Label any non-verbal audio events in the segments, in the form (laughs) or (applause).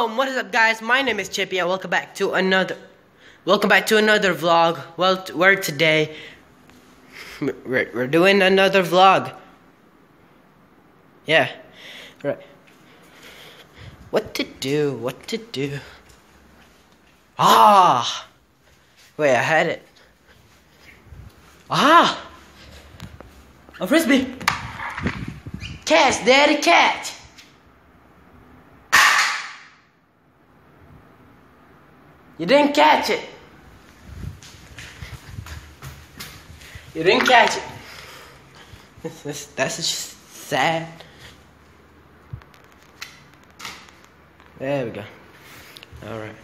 Boom! What is up, guys? My name is Chippy, and welcome back to another, welcome back to another vlog. Well, we're today, (laughs) we're, we're doing another vlog. Yeah, right. What to do? What to do? Ah! Wait, I had it. Ah! A frisbee. Catch, daddy, catch. You didn't catch it. You didn't catch it. (laughs) That's, that's just sad. There we go. Alright.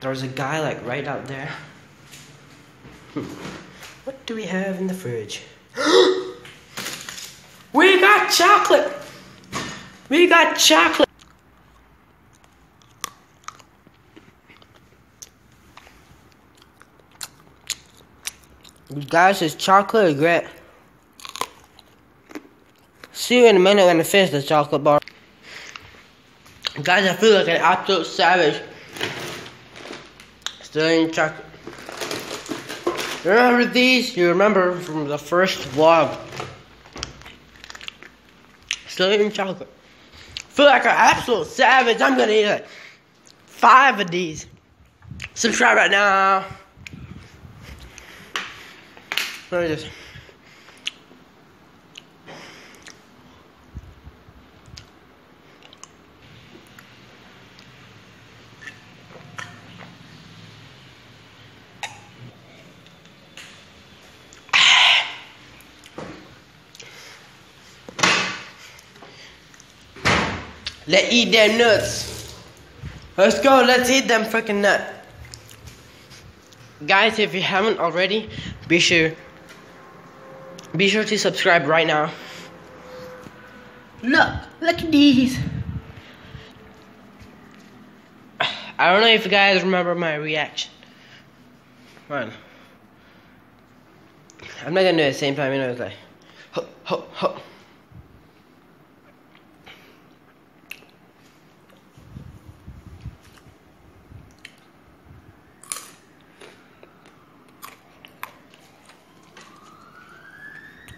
There's a guy like right out there. Hmm. (laughs) What do we have in the fridge? (gasps) we got chocolate! We got chocolate! You guys, it's chocolate regret. See you in a minute when I finish the chocolate bar. Guys, I feel like an absolute savage. Still eating chocolate. Remember these? You remember from the first vlog. Still eating chocolate. Feel like an absolute savage. I'm gonna eat like five of these. Subscribe right now. Let me just. Let's eat them nuts. Let's go, let's eat them freaking nut. Guys, if you haven't already, be sure be sure to subscribe right now. Look, look at these. I don't know if you guys remember my reaction. Run. I'm not gonna do it at the same time, you know, it's like ho ho ho.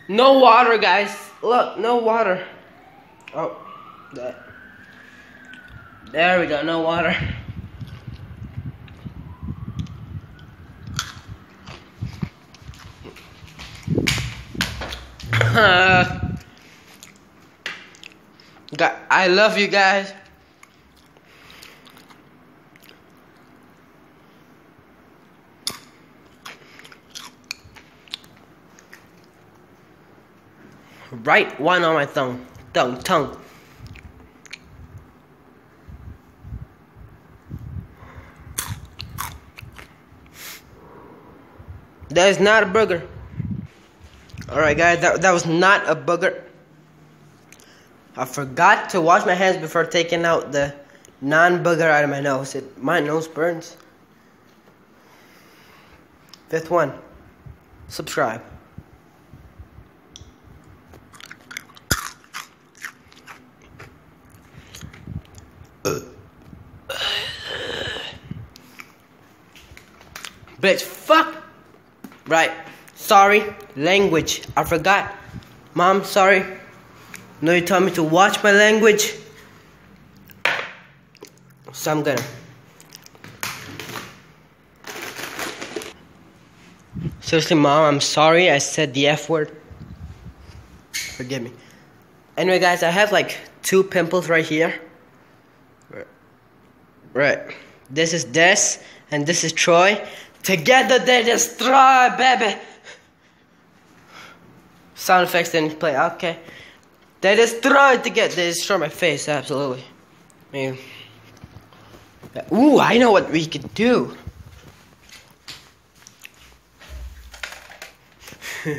No water, guys. Look, no water. Oh, that. There we go, no water. (laughs) Uh, I love you guys. Right one on my thumb. Tongue, tongue. That is not a burger. Alright guys, that, that was not a booger. I forgot to wash my hands before taking out the non-booger out of my nose. It, my nose burns. Fifth one. Subscribe. Bitch, fuck. Right. Sorry. Language. I forgot. Mom, sorry. No, you told me to watch my language. So I'm gonna. Seriously, Mom, I'm sorry I said the F word. Forgive me. Anyway, guys, I have like two pimples right here. Right. This is Des, and this is Troy. Together they destroy, baby. Sound effects didn't play. Okay. They destroyed together. They destroy my face. Absolutely. I mean, ooh, I know what we could do. (laughs)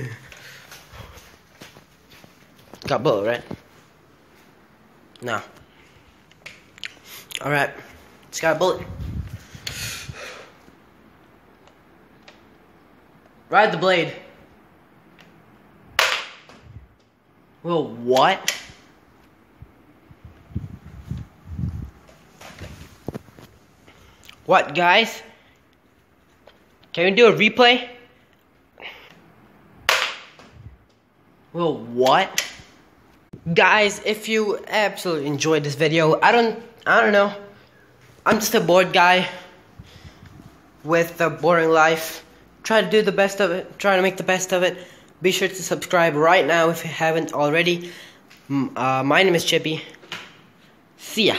Got bullet, right? No. Alright. It's got a bullet. Ride the blade. Well, what? What, guys? Can we do a replay? Well, what? Guys, if you absolutely enjoyed this video, I don't, I don't know. I'm just a bored guy with a boring life. Try to do the best of it. Try to make the best of it. Be sure to subscribe right now if you haven't already. Uh, my name is Chippy. See ya.